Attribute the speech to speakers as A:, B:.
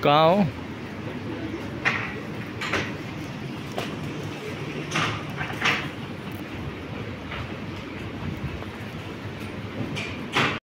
A: 高。